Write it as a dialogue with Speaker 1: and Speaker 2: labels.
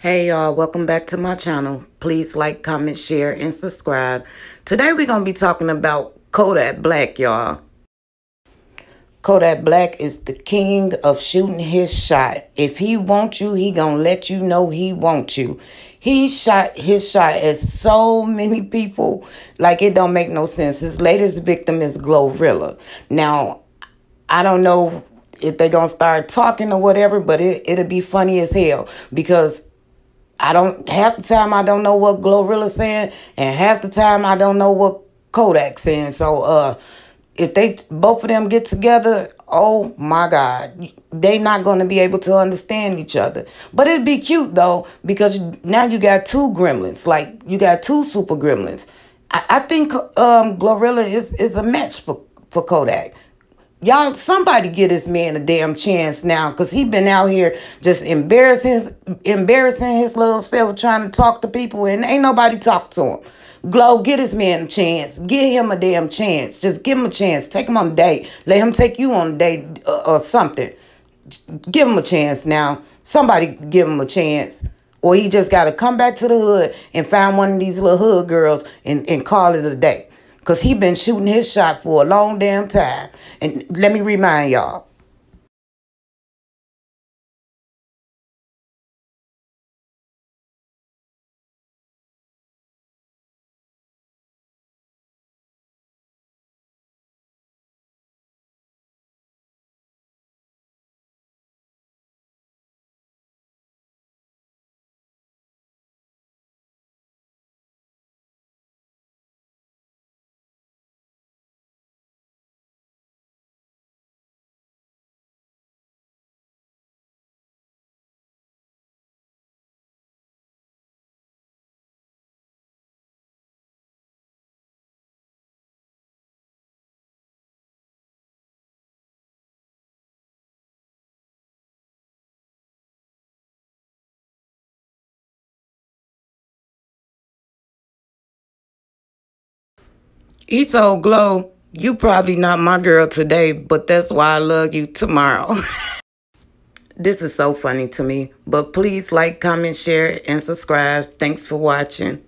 Speaker 1: Hey y'all, welcome back to my channel. Please like, comment, share, and subscribe. Today we're going to be talking about Kodak Black, y'all. Kodak Black is the king of shooting his shot. If he wants you, he gonna let you know he wants you. He shot his shot at so many people, like it don't make no sense. His latest victim is Glorilla. Now, I don't know if they're gonna start talking or whatever, but it, it'll be funny as hell because I don't half the time I don't know what Glorilla saying, and half the time I don't know what Kodak saying. So uh if they both of them get together, oh my God, they not gonna be able to understand each other. But it'd be cute though, because now you got two gremlins, like you got two super gremlins. I, I think um Glorilla is is a match for for Kodak. Y'all, somebody get this man a damn chance now, cause he been out here just embarrassing, embarrassing his little self, trying to talk to people, and ain't nobody talk to him. Glow, get this man a chance. Give him a damn chance. Just give him a chance. Take him on a date. Let him take you on a date uh, or something. Give him a chance now. Somebody give him a chance. Or he just got to come back to the hood and find one of these little hood girls and, and call it a day. Because he been shooting his shot for a long damn time. And let me remind y'all. He told Glow, you probably not my girl today, but that's why I love you tomorrow. this is so funny to me. But please like, comment, share, and subscribe. Thanks for watching.